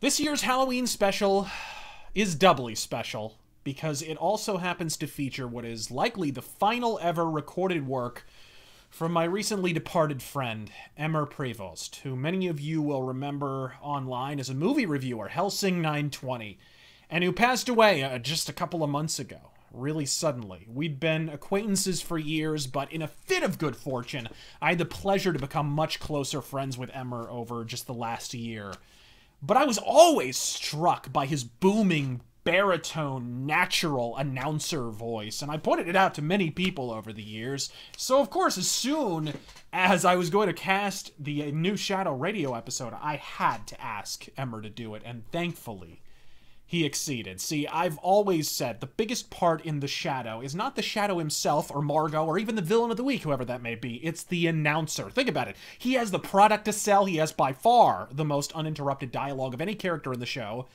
This year's Halloween special is doubly special because it also happens to feature what is likely the final ever recorded work from my recently departed friend, Emer Prevost, who many of you will remember online as a movie reviewer, Helsing 920, and who passed away uh, just a couple of months ago, really suddenly. We'd been acquaintances for years, but in a fit of good fortune, I had the pleasure to become much closer friends with Emer over just the last year. But I was always struck by his booming, baritone, natural announcer voice, and I pointed it out to many people over the years. So, of course, as soon as I was going to cast the new Shadow Radio episode, I had to ask Emer to do it, and thankfully, he exceeded. See, I've always said the biggest part in the Shadow is not the Shadow himself or Margot or even the villain of the week, whoever that may be. It's the announcer. Think about it. He has the product to sell. He has by far the most uninterrupted dialogue of any character in the show.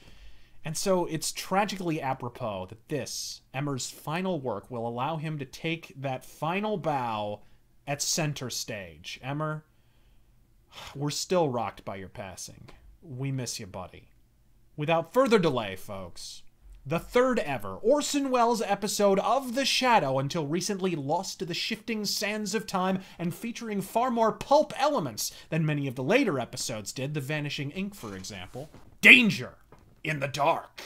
And so it's tragically apropos that this, Emer's final work, will allow him to take that final bow at center stage. Emer, we're still rocked by your passing. We miss you, buddy. Without further delay, folks, the third ever Orson Welles episode of The Shadow, until recently lost to the shifting sands of time and featuring far more pulp elements than many of the later episodes did, The Vanishing Ink, for example. Danger in the dark.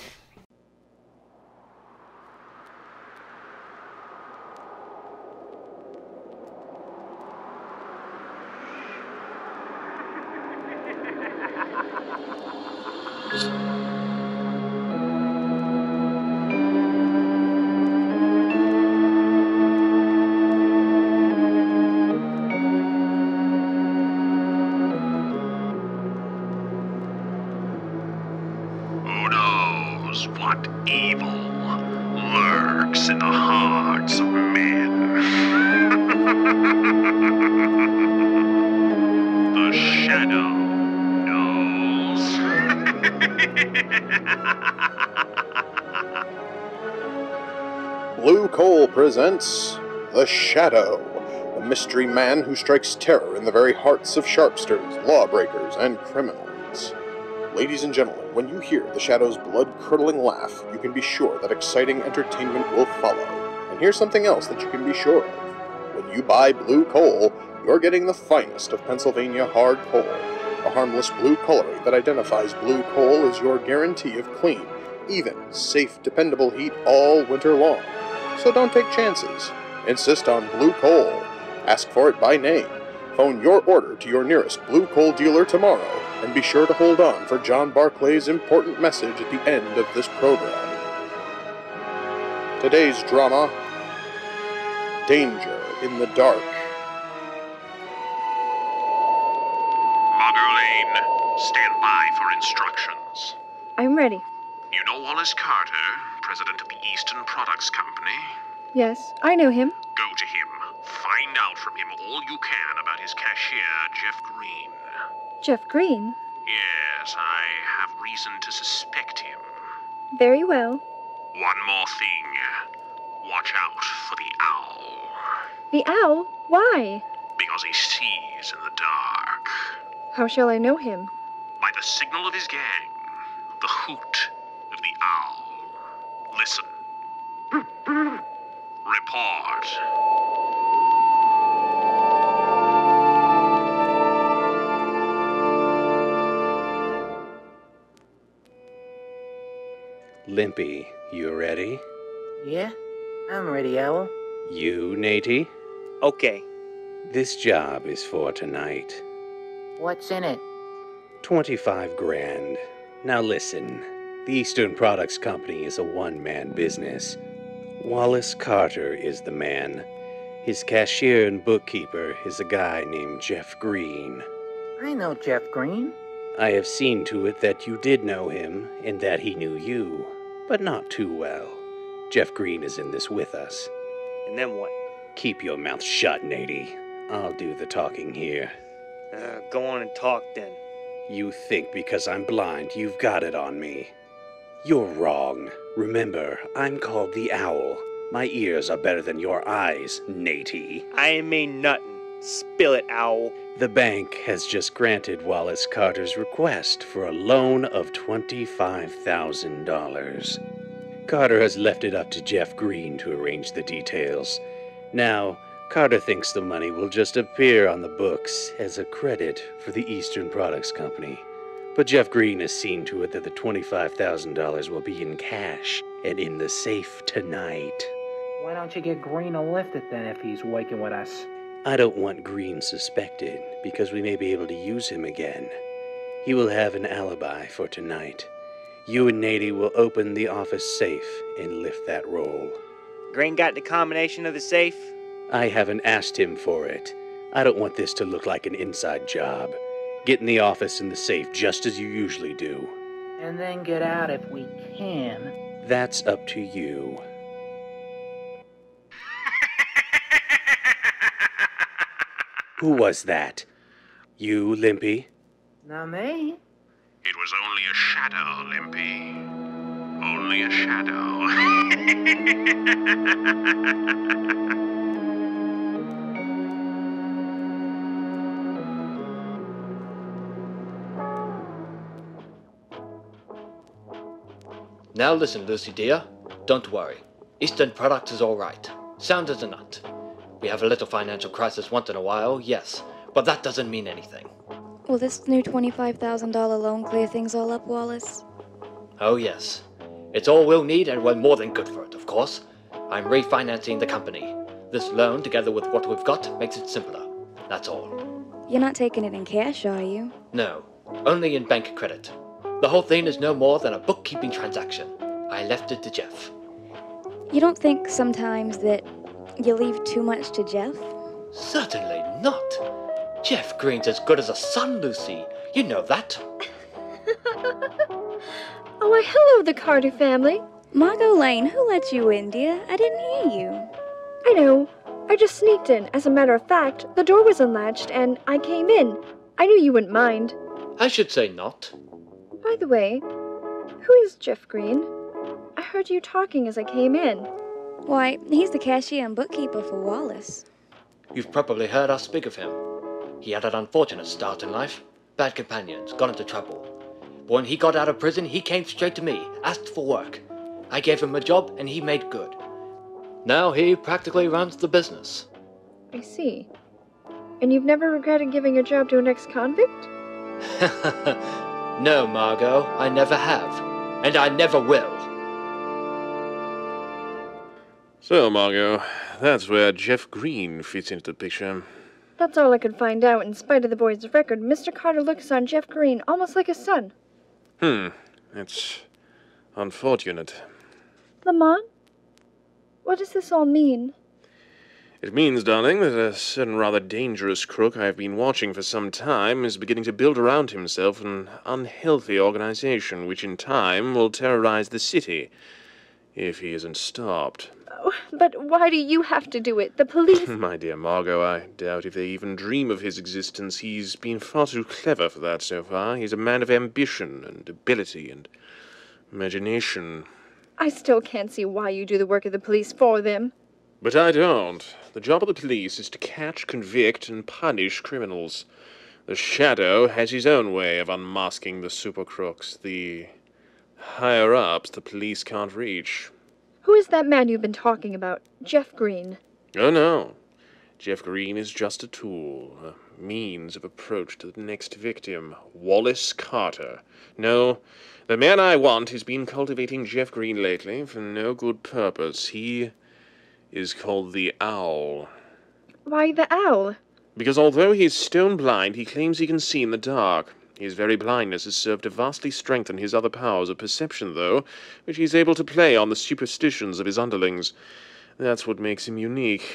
Presents The Shadow, a mystery man who strikes terror in the very hearts of sharpsters, lawbreakers, and criminals. Ladies and gentlemen, when you hear The Shadow's blood curdling laugh, you can be sure that exciting entertainment will follow. And here's something else that you can be sure of. When you buy Blue Coal, you're getting the finest of Pennsylvania hard coal, a harmless blue coloring that identifies blue coal as your guarantee of clean, even, safe, dependable heat all winter long. So don't take chances. Insist on blue coal. Ask for it by name. Phone your order to your nearest blue coal dealer tomorrow, and be sure to hold on for John Barclay's important message at the end of this program. Today's drama Danger in the Dark. Margot Lane, stand by for instructions. I'm ready. You know Wallace Carter, president of the Eastern Products Company? Yes, I know him. Go to him. Find out from him all you can about his cashier, Jeff Green. Jeff Green. Yes, I have reason to suspect him. Very well. One more thing. Watch out for the owl. The owl? Why? Because he sees in the dark. How shall I know him? By the signal of his gang, the hoot of the owl. Listen. Report. Limpy, you ready? Yeah, I'm ready, Owl. You, Natey? Okay. This job is for tonight. What's in it? 25 grand. Now listen. The Eastern Products Company is a one man business. Wallace Carter is the man. His cashier and bookkeeper is a guy named Jeff Green. I know Jeff Green. I have seen to it that you did know him and that he knew you, but not too well. Jeff Green is in this with us. And then what? Keep your mouth shut, Natey. I'll do the talking here. Uh, go on and talk then. You think because I'm blind you've got it on me. You're wrong. Remember, I'm called the Owl. My ears are better than your eyes, Natey. I mean nothing. Spill it, Owl. The bank has just granted Wallace Carter's request for a loan of $25,000. Carter has left it up to Jeff Green to arrange the details. Now, Carter thinks the money will just appear on the books as a credit for the Eastern Products Company. But Jeff Green has seen to it that the $25,000 will be in cash and in the safe tonight. Why don't you get Green to lift it then if he's working with us? I don't want Green suspected because we may be able to use him again. He will have an alibi for tonight. You and Natey will open the office safe and lift that roll. Green got the combination of the safe? I haven't asked him for it. I don't want this to look like an inside job. Get in the office and the safe just as you usually do. And then get out if we can. That's up to you. Who was that? You, Limpy? Not me. It was only a shadow, Limpy. Only a shadow. Now listen, Lucy dear. Don't worry. Eastern Products is all right. Sound as a nut. We have a little financial crisis once in a while, yes, but that doesn't mean anything. Will this new $25,000 loan clear things all up, Wallace? Oh, yes. It's all we'll need, and we're more than good for it, of course. I'm refinancing the company. This loan, together with what we've got, makes it simpler. That's all. You're not taking it in cash, are you? No, only in bank credit. The whole thing is no more than a bookkeeping transaction. I left it to Jeff. You don't think sometimes that you leave too much to Jeff? Certainly not. Jeff Green's as good as a son, Lucy. You know that. Oh, why, hello, the Carter family. Margot Lane, who let you in, dear? I didn't hear you. I know. I just sneaked in. As a matter of fact, the door was unlatched and I came in. I knew you wouldn't mind. I should say not. By the way, who is Jeff Green? I heard you talking as I came in. Why, he's the cashier and bookkeeper for Wallace. You've probably heard us speak of him. He had an unfortunate start in life. Bad companions, got into trouble. But when he got out of prison, he came straight to me, asked for work. I gave him a job, and he made good. Now he practically runs the business. I see. And you've never regretted giving a job to an ex convict? no, Margot, I never have. And I never will. So, Margot, that's where Jeff Green fits into the picture. That's all I could find out. In spite of the boy's record, Mr. Carter looks on Jeff Green almost like a son. Hmm, it's unfortunate. Lamont? What does this all mean? It means, darling, that a certain rather dangerous crook I've been watching for some time is beginning to build around himself an unhealthy organization which in time will terrorize the city if he isn't stopped. Oh, but why do you have to do it? The police. My dear Margot, I doubt if they even dream of his existence. He's been far too clever for that so far. He's a man of ambition and ability and imagination. I still can't see why you do the work of the police for them. But I don't. The job of the police is to catch, convict, and punish criminals. The Shadow has his own way of unmasking the super crooks, the higher ups the police can't reach. Who is that man you've been talking about? Jeff Green. Oh no. Jeff Green is just a tool, a means of approach to the next victim, Wallace Carter. No, the man I want has been cultivating Jeff Green lately for no good purpose. He is called the Owl. Why, the owl? Because although he is stone blind, he claims he can see in the dark. His very blindness has served to vastly strengthen his other powers of perception, though, which he is able to play on the superstitions of his underlings. That's what makes him unique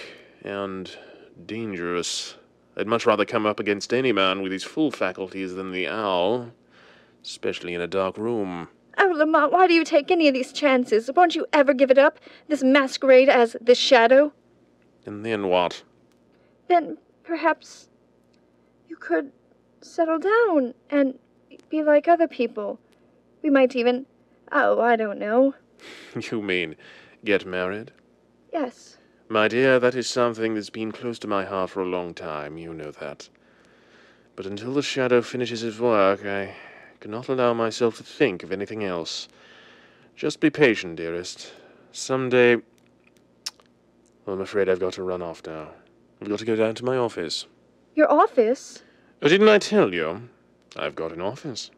and dangerous. I'd much rather come up against any man with his full faculties than the owl, especially in a dark room. Oh, Lamont, why do you take any of these chances? Won't you ever give it up? This masquerade as the Shadow? And then what? Then perhaps you could settle down and be like other people. We might even. Oh, I don't know. You mean get married? Yes. My dear, that is something that's been close to my heart for a long time, you know that. But until the shadow finishes his work, I cannot allow myself to think of anything else. Just be patient, dearest. Someday. Well, I'm afraid I've got to run off now. I've got to go down to my office. Your office? Oh, didn't I tell you? I've got an office.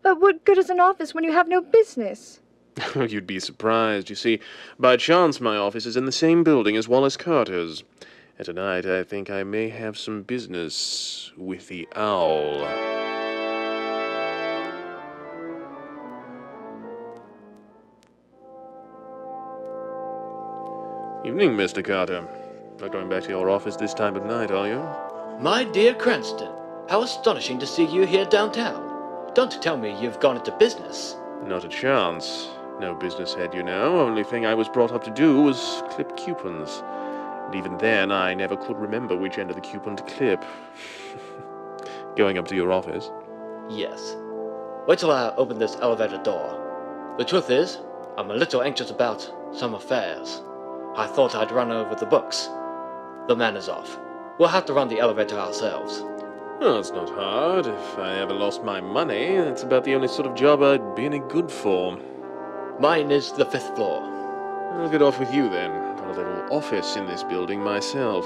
But what good is an office when you have no business? You'd be surprised. You see, by chance, my office is in the same building as Wallace Carter's. And tonight, I think I may have some business with the owl. Evening, Mr. Carter. Not going back to your office this time of night, are you? My dear Cranston, how astonishing to see you here downtown. Don't tell me you've gone into business. Not a chance. No business head, you know. Only thing I was brought up to do was clip coupons. And even then, I never could remember which end of the coupon to clip. Going up to your office. Yes. Wait till I open this elevator door. The truth is, I'm a little anxious about some affairs. I thought I'd run over the books. The man is off. We'll have to run the elevator ourselves. Well, it's not hard. If I ever lost my money, that's about the only sort of job I'd be any good for. Mine is the fifth floor. I'll get off with you then. Got a little office in this building myself.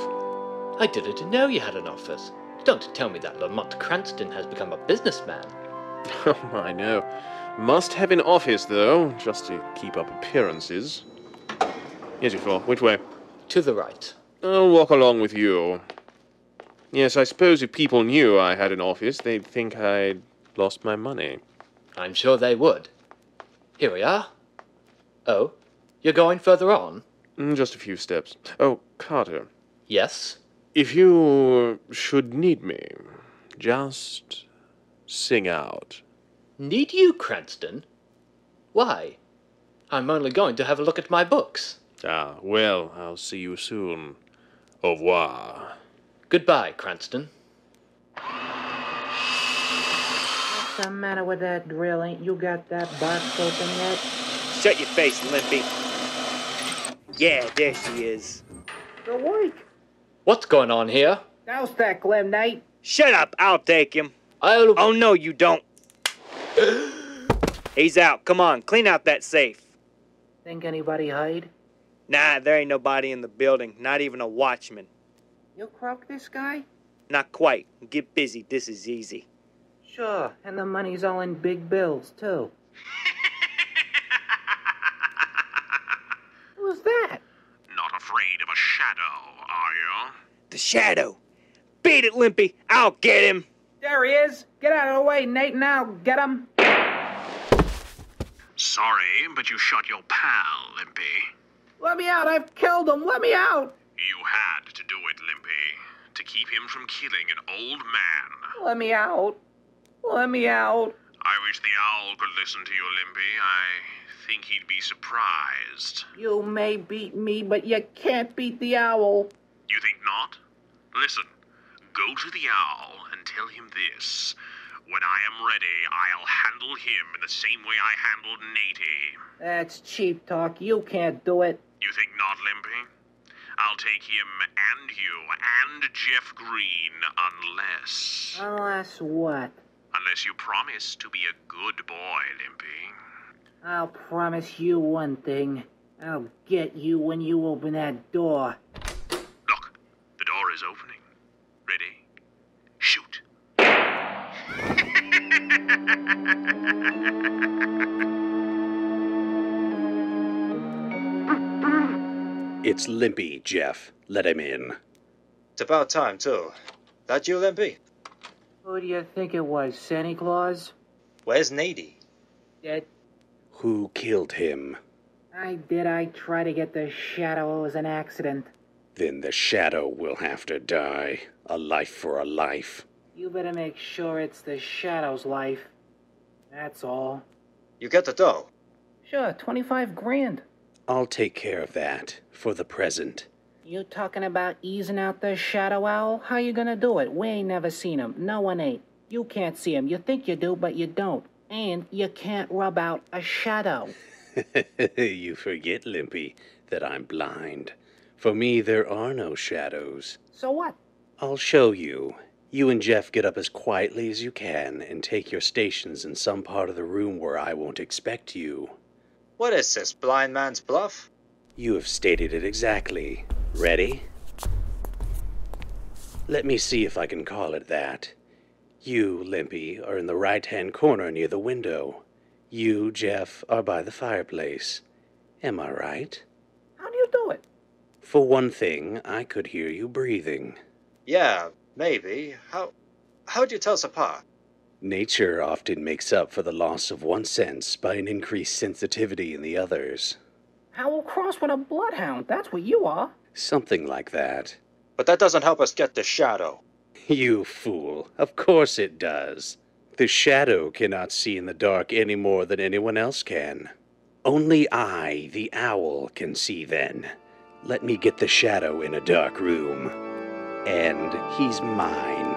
I didn't know you had an office. Don't tell me that Lamont Cranston has become a businessman. Oh, I know. Must have an office, though, just to keep up appearances. Here's your floor. Which way? To the right. I'll walk along with you. Yes, I suppose if people knew I had an office, they'd think I'd lost my money. I'm sure they would. Here we are. Oh, you're going further on? Mm, Just a few steps. Oh, Carter. Yes? If you should need me, just sing out. Need you, Cranston? Why? I'm only going to have a look at my books. Ah, well, I'll see you soon. Au revoir. Goodbye, Cranston. What's the matter with that drill? Ain't you got that box open yet? Shut your face, Limpy. Yeah, there she is. Go awake. What's going on here? Douse that Glen Knight. Shut up, I'll take him. I'll. Oh no, you don't. He's out. Come on, clean out that safe. Think anybody hide? Nah, there ain't nobody in the building, not even a watchman. You croak this guy? Not quite. Get busy, this is easy. Sure, and the money's all in big bills, too. Who's that? Not afraid of a shadow, are you? The shadow. Beat it, Limpy. I'll get him. There he is. Get out of the way, Nate, and I'll get him. Sorry, but you shot your pal, Limpy. Let me out. I've killed him. Let me out. You had to do it, Limpy, to keep him from killing an old man. Let me out. Let me out. I wish the owl could listen to you, Limpy. I think he'd be surprised. You may beat me, but you can't beat the owl. You think not? Listen, go to the owl and tell him this. When I am ready, I'll handle him in the same way I handled Natey. That's cheap talk. You can't do it. You think not, Limpy? I'll take him and you and Jeff Green unless. Unless what? Unless you promise to be a good boy, Limpy. I'll promise you one thing. I'll get you when you open that door. Look, the door is opening. Ready? Shoot. It's Limpy, Jeff. Let him in. It's about time, too. That you, Limpy? Who do you think it was, Santa Claus? Where's Natey? Dead. Who killed him? I did. I try to get the shadow. It was an accident. Then the shadow will have to die. A life for a life. You better make sure it's the shadow's life. That's all. You get the dough. Sure, 25 grand. I'll take care of that for the present. You talking about easing out the shadow owl? How you gonna do it? We ain't never seen him. No one ain't. You can't see him. You think you do, but you don't. And you can't rub out a shadow. you forget, Limpy, that I'm blind. For me, there are no shadows. So what? I'll show you. You and Jeff get up as quietly as you can and take your stations in some part of the room where I won't expect you. What is this, blind man's bluff? You have stated it exactly. Ready? Let me see if I can call it that. You, Limpy, are in the right hand corner near the window. You, Jeff, are by the fireplace. Am I right? How do you do it? For one thing, I could hear you breathing. Yeah, maybe. How how'd you tell us apart? Nature often makes up for the loss of one sense by an increased sensitivity in the others. Howl cross with a bloodhound. That's what you are. Something like that. But that doesn't help us get the shadow. You fool. Of course it does. The shadow cannot see in the dark any more than anyone else can. Only I, the owl, can see then. Let me get the shadow in a dark room. And he's mine.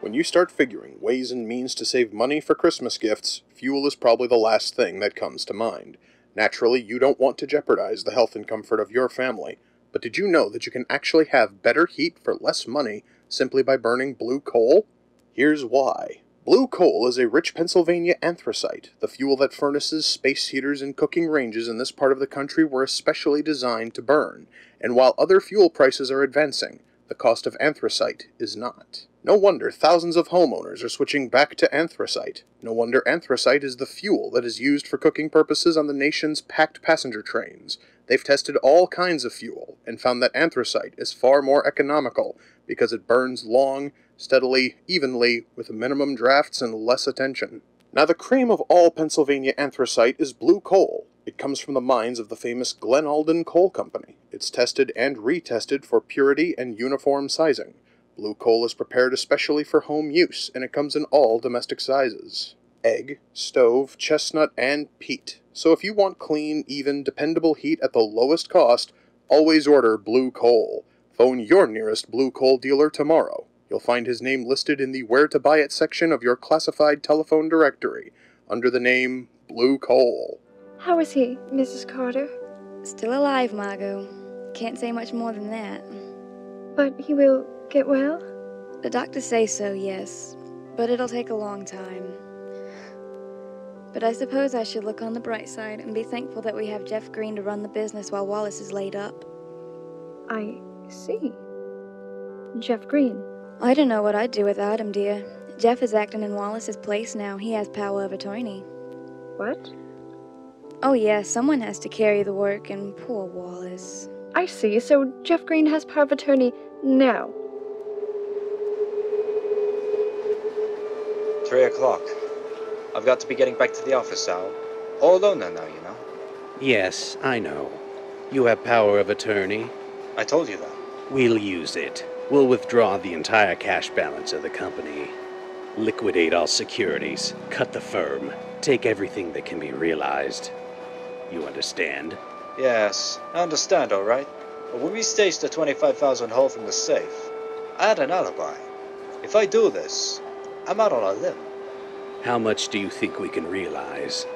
When you start figuring ways and means to save money for Christmas gifts, fuel is probably the last thing that comes to mind. Naturally, you don't want to jeopardize the health and comfort of your family, but did you know that you can actually have better heat for less money simply by burning blue coal? Here's why. Blue coal is a rich Pennsylvania anthracite. The fuel that furnaces, space heaters, and cooking ranges in this part of the country were especially designed to burn, and while other fuel prices are advancing, the cost of anthracite is not. No wonder thousands of homeowners are switching back to anthracite. No wonder anthracite is the fuel that is used for cooking purposes on the nation's packed passenger trains. They've tested all kinds of fuel and found that anthracite is far more economical because it burns long, steadily, evenly, with minimum drafts and less attention. Now, the cream of all Pennsylvania anthracite is blue coal. It comes from the mines of the famous Glen Alden Coal Company. It's tested and retested for purity and uniform sizing. Blue coal is prepared especially for home use, and it comes in all domestic sizes egg, stove, chestnut, and pea. So if you want clean, even, dependable heat at the lowest cost, always order blue coal. Phone your nearest blue coal dealer tomorrow. You'll find his name listed in the Where to Buy It section of your classified telephone directory under the name Blue Coal. How is he, Mrs. Carter? Still alive, Margot. Can't say much more than that. But he will get well? The doctors say so, yes. But it'll take a long time. But I suppose I should look on the bright side and be thankful that we have Jeff Green to run the business while Wallace is laid up. I see. Jeff Green. I don't know what I'd do without him, dear. Jeff is acting in Wallace's place now. He has power of attorney. What? Oh, yeah, someone has to carry the work, and poor Wallace. I see. So Jeff Green has power of attorney now. Three o'clock. I've got to be getting back to the office, Al. All alone now, you know. Yes, I know. You have power of attorney. I told you that. We'll use it. We'll withdraw the entire cash balance of the company. Liquidate all securities. Cut the firm. Take everything that can be realized. You understand? Yes, I understand, all right. But when we staged the 25,000 hole from the safe, I had an alibi. If I do this, I'm out on a limb. How much do you think we can realize?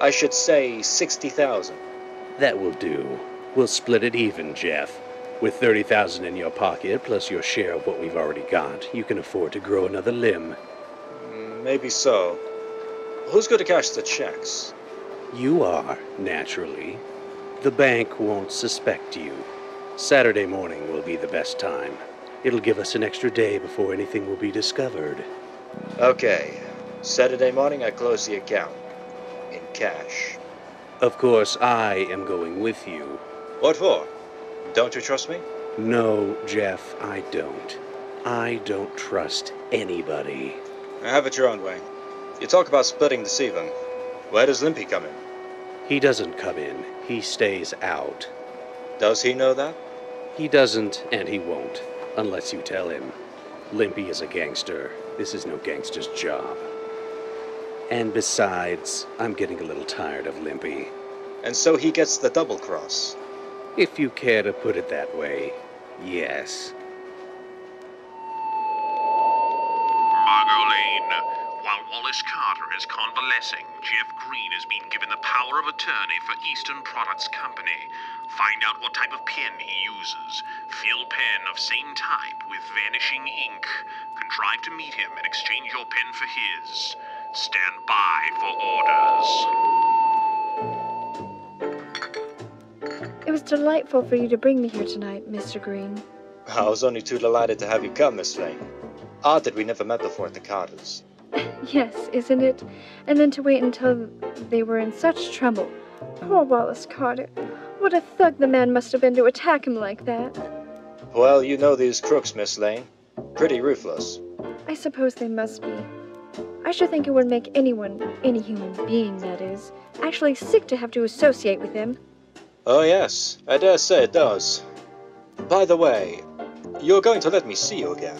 I should say 60,000. That will do. We'll split it even, Jeff. With 30,000 in your pocket, plus your share of what we've already got, you can afford to grow another limb. Mm, Maybe so. Who's going to cash the checks? You are, naturally. The bank won't suspect you. Saturday morning will be the best time. It'll give us an extra day before anything will be discovered. Okay. Saturday morning, I close the account. In cash. Of course, I am going with you. What for? Don't you trust me? No, Jeff, I don't. I don't trust anybody. Have it your own way. You talk about splitting this even. Where does Limpy come in? He doesn't come in, he stays out. Does he know that? He doesn't, and he won't, unless you tell him. Limpy is a gangster. This is no gangster's job. And besides, I'm getting a little tired of Limpy. And so he gets the double cross. If you care to put it that way, yes. Margot Lane, While Wallace Carter is convalescing, Jeff Green has been given the power of attorney for Eastern Products Company. Find out what type of pen he uses. Fill pen of same type with vanishing ink. Contrive to meet him and exchange your pen for his. Stand by for orders. It was delightful for you to bring me here tonight, Mr. Green. I was only too delighted to have you come, Miss Lane. Odd that we never met before at the Carters. Yes, isn't it? And then to wait until they were in such trouble. Poor Wallace Carter. What a thug the man must have been to attack him like that. Well, you know these crooks, Miss Lane. Pretty ruthless. I suppose they must be. I should think it would make anyone, any human being that is, actually sick to have to associate with them. Oh, yes, I dare say it does. By the way, you're going to let me see you again.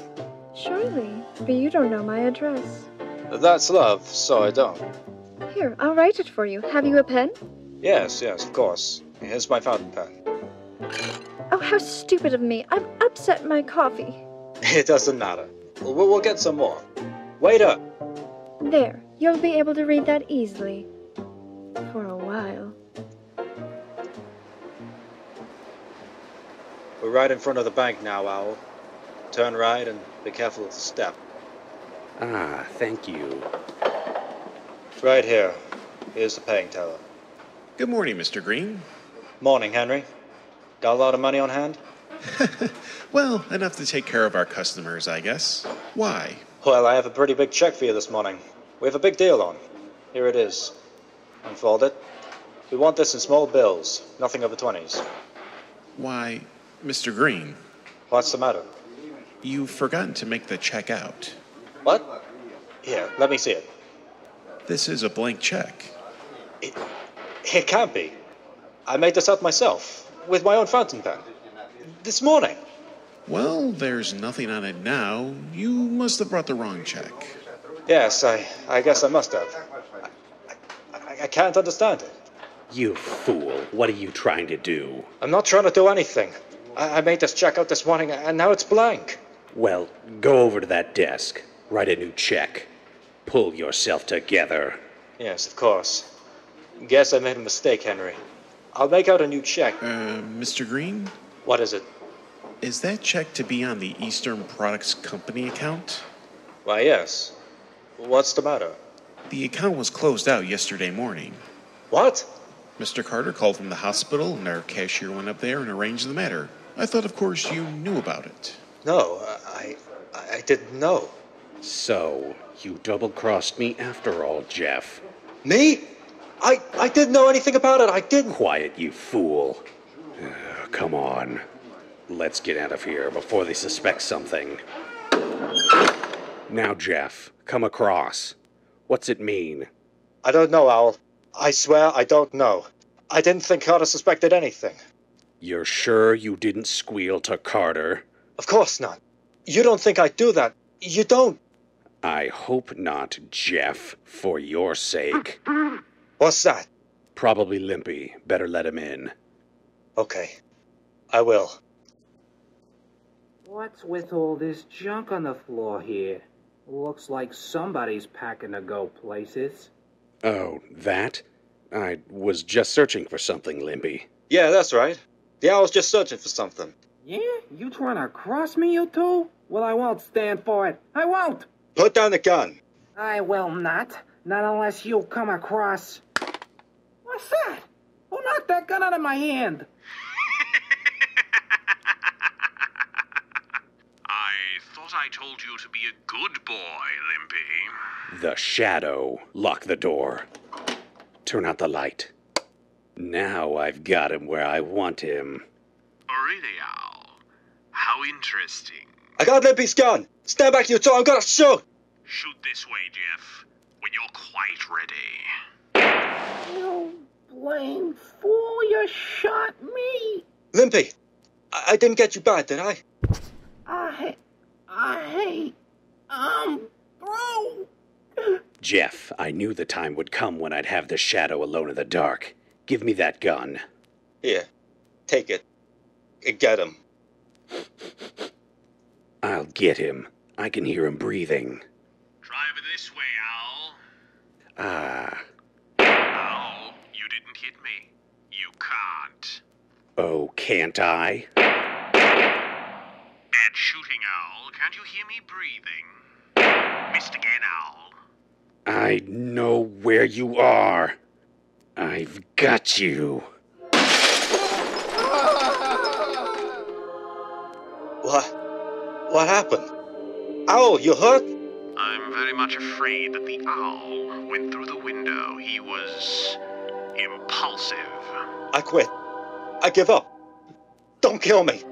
Surely, but you don't know my address. That's love, so I don't. Here, I'll write it for you. Have you a pen? Yes, yes, of course. Here's my fountain pen. Oh, how stupid of me. I've upset my coffee. It doesn't matter. We'll, we'll get some more. Waiter! There, you'll be able to read that easily. For a while. We're right in front of the bank now, Owl. Turn right and be careful of the step. Ah, thank you. Right here. Here's the paying teller. Good morning, Mr. Green. Morning, Henry. Got a lot of money on hand? Well, enough to take care of our customers, I guess. Why? Well, I have a pretty big check for you this morning. We have a big deal on. Here it is. Unfold it. We want this in small bills, nothing over 20s. Why, Mr. Green, What's the matter? you've forgotten to make the check out. What? Here, let me see it. This is a blank check. It can't be. I made this out myself, with my own fountain pen. This morning. Well, there's nothing on it now. You must have brought the wrong check. Yes, I, I guess I must have. I, I, I can't understand it. You fool. What are you trying to do? I'm not trying to do anything. I, I made this check out this morning, and now it's blank. Well, go over to that desk. Write a new check. Pull yourself together. Yes, of course. Guess I made a mistake, Henry. I'll make out a new check. Uh, Mr. Green? What is it? Is that check to be on the Eastern Products Company account? Why, yes. What's the matter? The account was closed out yesterday morning. What? Mr. Carter called from the hospital, and our cashier went up there and arranged the matter. I thought, of course, you knew about it. No, I, I, I didn't know. So, you double crossed me after all, Jeff. Me? I, I didn't know anything about it. I didn't. Quiet, you fool. Uh, come on. Let's get out of here before they suspect something. Now, Jeff, come across. What's it mean? I don't know, Owl. I swear I don't know. I didn't think Carter suspected anything. You're sure you didn't squeal to Carter? Of course not. You don't think I'd do that. You don't. I hope not, Jeff, for your sake. What's that? Probably Limpy. Better let him in. Okay. I will. What's with all this junk on the floor here? Looks like somebody's packing to go places. Oh, that? I was just searching for something, Limpy. Yeah, that's right. The owl's just searching for something. Yeah? You trying to cross me, you two? Well, I won't stand for it. I won't! Put down the gun. I will not. Not unless you come across. What's that? Who knocked that gun out of my hand? I thought I told you to be a good boy, Limpy. The shadow. Lock the door. Turn out the light. Now I've got him where I want him. Really, Owl? How interesting. I got Limpy's gun. Stand back, you two. I'm gonna shoot. Shoot this way, Jeff, when you're quite ready. You blame fool, you shot me! Limpy, I, I didn't get you bad, did I? I. I hate. Um, bro! Jeff, I knew the time would come when I'd have the shadow alone in the dark. Give me that gun. Here, take it. Get him. I'll get him. I can hear him breathing. Try with This way, Owl. Ah, Owl, you didn't hit me. You can't. oh, can't I? Bad shooting, Owl. Can't you hear me breathing? Missed again, Owl. I know where you are. I've got you. What? What happened? Owl, you hurt? I'm very much afraid that the owl went through the window. He was impulsive. I quit. I give up. Don't kill me.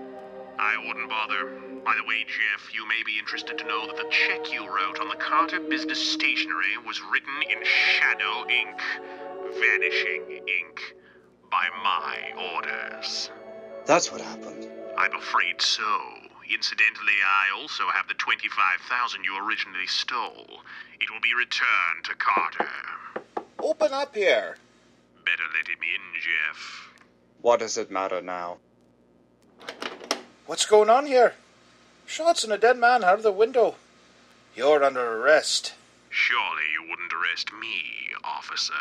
I wouldn't bother. By the way, Jeff, you may be interested to know that the check you wrote on the Carter Business Stationery was written in shadow ink, vanishing ink, by my orders. That's what happened. I'm afraid so. Incidentally, I also have the 25,000 you originally stole. It will be returned to Carter. Open up here. Better let him in, Jeff. What does it matter now? What's going on here? Shots and a dead man out of the window. You're under arrest. Surely you wouldn't arrest me, officer.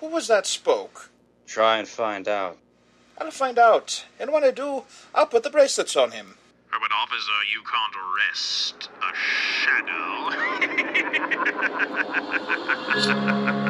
Who was that spoke? Try and find out. I'll find out. And when I do, I'll put the bracelets on him. But, officer, you can't arrest a shadow.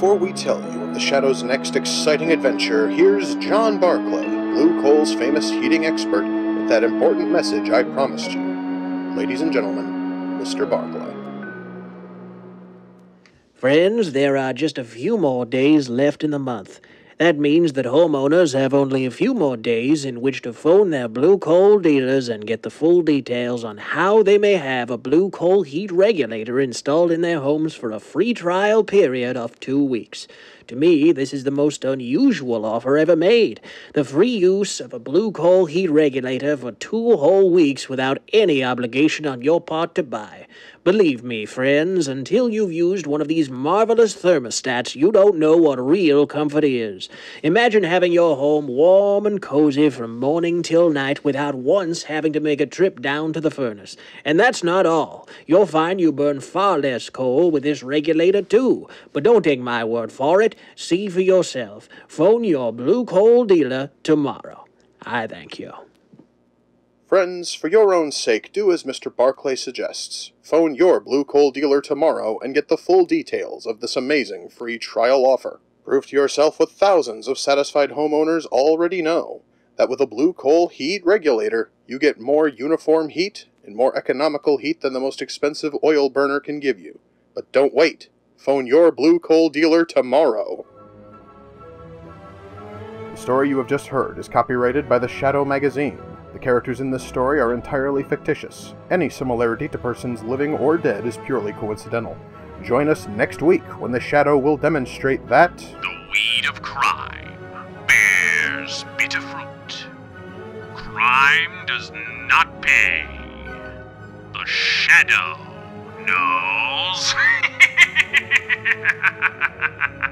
Before we tell you of the Shadow's next exciting adventure, here's John Barclay, Blue Coal's famous heating expert, with that important message I promised you. Ladies and gentlemen, Mr. Barclay. Friends, there are just a few more days left in the month. That means that homeowners have only a few more days in which to phone their blue coal dealers and get the full details on how they may have a blue coal heat regulator installed in their homes for a free trial period of two weeks. To me, this is the most unusual offer ever made. The free use of a blue coal heat regulator for two whole weeks without any obligation on your part to buy. Believe me, friends, until you've used one of these marvelous thermostats, you don't know what real comfort is. Imagine having your home warm and cozy from morning till night without once having to make a trip down to the furnace. And that's not all. You'll find you burn far less coal with this regulator, too. But don't take my word for it. See for yourself. Phone your blue coal dealer tomorrow. I thank you. Friends, for your own sake, do as Mr. Barclay suggests. Phone your Blue Coal dealer tomorrow and get the full details of this amazing free trial offer. Prove to yourself what thousands of satisfied homeowners already know that with a Blue Coal heat regulator, you get more uniform heat and more economical heat than the most expensive oil burner can give you. But don't wait. Phone your Blue Coal dealer tomorrow. The story you have just heard is copyrighted by the Shadow Magazine. The characters in this story are entirely fictitious. Any similarity to persons living or dead is purely coincidental. Join us next week when the Shadow will demonstrate that. The weed of crime bears bitter fruit. Crime does not pay. The shadow knows. ha ha ha ha ha